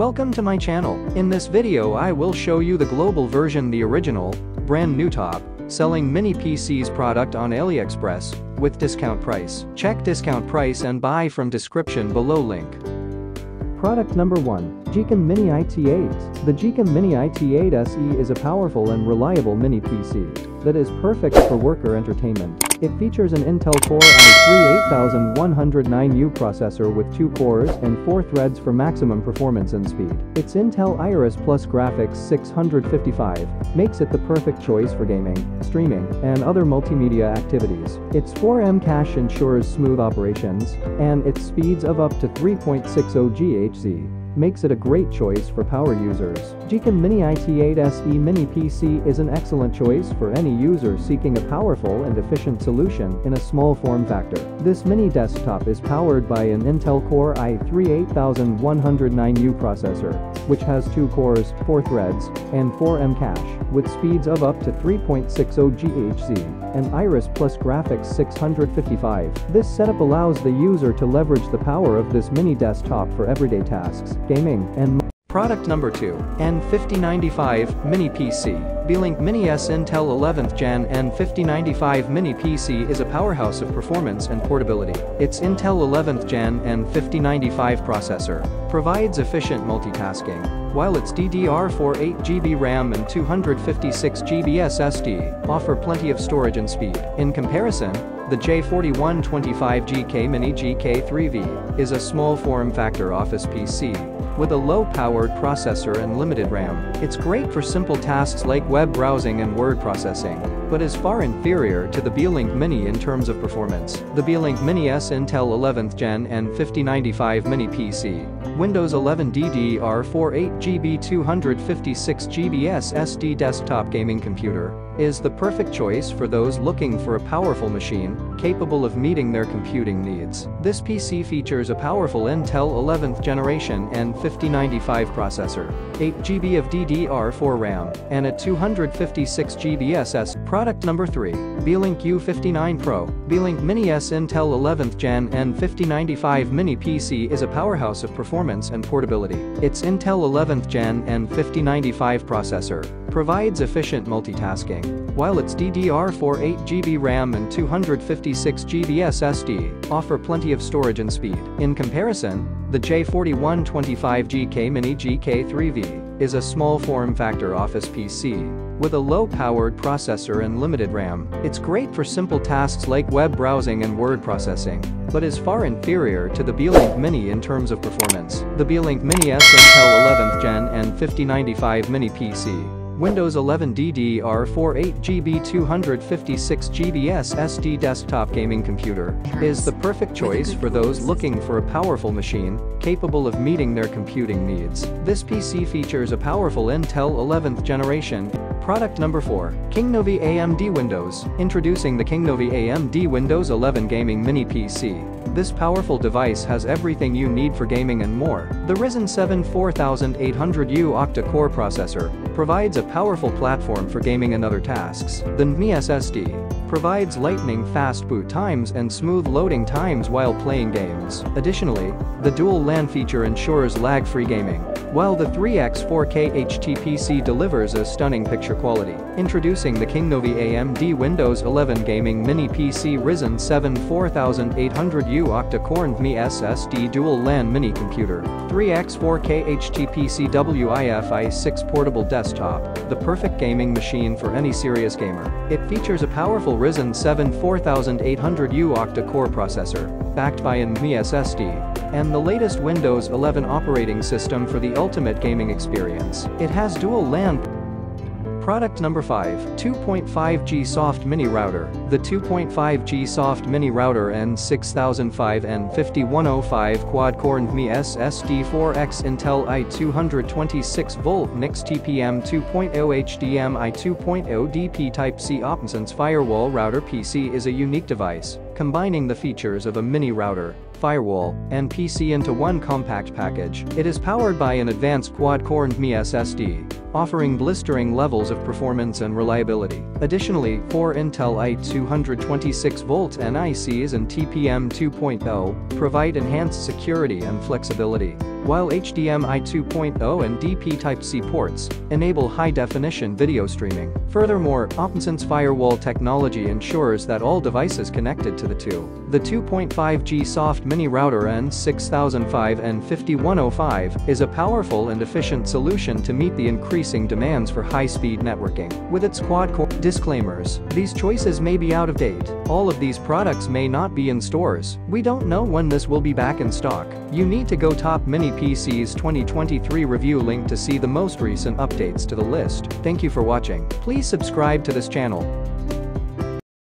Welcome to my channel. In this video I will show you the global version the original, brand new top, selling mini PCs product on AliExpress, with discount price. Check discount price and buy from description below link. Product number 1, Geekom Mini IT8. The Geekom Mini IT8 SE is a powerful and reliable mini PC that is perfect for worker entertainment. It features an Intel Core i3 8109U processor with 2 cores and 4 threads for maximum performance and speed. Its Intel Iris Plus graphics 655 makes it the perfect choice for gaming, streaming, and other multimedia activities. Its 4M cache ensures smooth operations, and its speeds of up to 3.60 GHz makes it a great choice for power users. Geekom Mini IT8 SE Mini PC is an excellent choice for any user seeking a powerful and efficient solution in a small form factor. This mini desktop is powered by an Intel Core i3 8109U processor, which has 2 cores, 4 threads, and 4M cache, with speeds of up to 3.60 GHz, and Iris Plus graphics 655. This setup allows the user to leverage the power of this mini desktop for everyday tasks, gaming, and Product number 2, N5095 Mini PC. Beelink Mini S Intel 11th Gen N5095 Mini PC is a powerhouse of performance and portability. Its Intel 11th Gen N5095 processor provides efficient multitasking, while its DDR4 8GB RAM and 256GB SSD offer plenty of storage and speed. In comparison, the J4125GK Mini GK3V is a small form factor office PC with a low-powered processor and limited RAM, it's great for simple tasks like web browsing and word processing, but is far inferior to the Beelink Mini in terms of performance. The Beelink Mini S Intel 11th Gen N5095 Mini PC, Windows 11 DDR4 8GB 256GB SSD desktop gaming computer, is the perfect choice for those looking for a powerful machine capable of meeting their computing needs. This PC features a powerful Intel 11th generation N5095 processor, 8GB of DDR4 RAM, and a 256GB SS. Product number 3, Beelink U59 Pro. Beelink Mini S Intel 11th Gen N5095 Mini PC is a powerhouse of performance and portability. Its Intel 11th Gen N5095 processor provides efficient multitasking, while its DDR4 8GB RAM and 256GB SSD offer plenty of storage and speed. In comparison, the J4125GK Mini GK3V is a small form factor office PC with a low-powered processor and limited RAM. It's great for simple tasks like web browsing and word processing, but is far inferior to the Beelink Mini in terms of performance. The Beelink Mini S Intel 11th Gen N5095 Mini PC Windows 11 DDR4 8GB 256GB SSD desktop gaming computer is the perfect choice for those looking for a powerful machine capable of meeting their computing needs. This PC features a powerful Intel 11th generation Product number 4. KingNovy AMD Windows. Introducing the KingNovy AMD Windows 11 Gaming Mini PC. This powerful device has everything you need for gaming and more. The Ryzen 7 4800U octa-core processor provides a powerful platform for gaming and other tasks. The NVMe SSD provides lightning fast boot times and smooth loading times while playing games. Additionally, the dual LAN feature ensures lag-free gaming, while the 3x 4K HTPC delivers a stunning picture quality. Introducing the KingNovy AMD Windows 11 Gaming Mini PC Ryzen 7 4800U octa-core NVMe SSD Dual LAN Mini Computer, 3x 4K HTPC WIFI 6 Portable Desktop, the perfect gaming machine for any serious gamer. It features a powerful Ryzen 7 4800U octa-core processor, backed by an NVMe SSD, and the latest Windows 11 operating system for the ultimate gaming experience. It has dual LAN Product number 5, 2.5G Soft Mini Router. The 2.5G Soft Mini Router N6005N5105 Quad-Core NVMe SSD4X Intel i226V NICs TPM 2.0 HDMI 2.0 DP Type-C Options Firewall Router PC is a unique device, combining the features of a mini router, firewall, and PC into one compact package. It is powered by an advanced quad-core NVMe SSD, offering blistering levels of performance and reliability. Additionally, four Intel i226V NICs and TPM 2.0 provide enhanced security and flexibility while HDMI 2.0 and DP Type-C ports enable high-definition video streaming. Furthermore, OptiSense firewall technology ensures that all devices connected to the two. The 2.5G soft mini router N6005 and 5105 is a powerful and efficient solution to meet the increasing demands for high-speed networking. With its quad-core disclaimers, these choices may be out of date. All of these products may not be in stores. We don't know when this will be back in stock. You need to go top mini PC's 2023 review link to see the most recent updates to the list. Thank you for watching. Please subscribe to this channel.